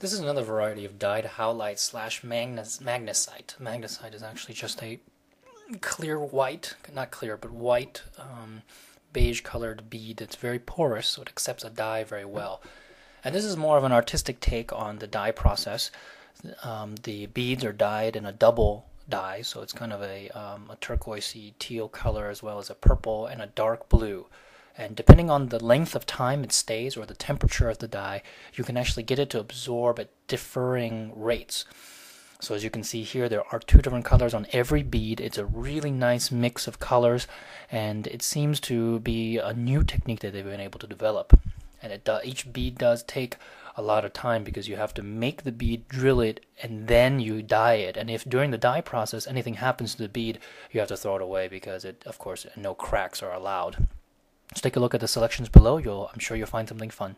This is another variety of dyed howlite slash magnesite. Magnesite is actually just a clear white, not clear, but white, um, beige colored bead that's very porous, so it accepts a dye very well. And this is more of an artistic take on the dye process. Um, the beads are dyed in a double dye, so it's kind of a, um, a turquoisey teal color as well as a purple and a dark blue. And depending on the length of time it stays or the temperature of the dye, you can actually get it to absorb at differing rates. So as you can see here, there are two different colors on every bead. It's a really nice mix of colors, and it seems to be a new technique that they've been able to develop. And it each bead does take a lot of time because you have to make the bead, drill it, and then you dye it. And if during the dye process anything happens to the bead, you have to throw it away because it, of course, no cracks are allowed. Let's take a look at the selections below. You'll, I'm sure you'll find something fun.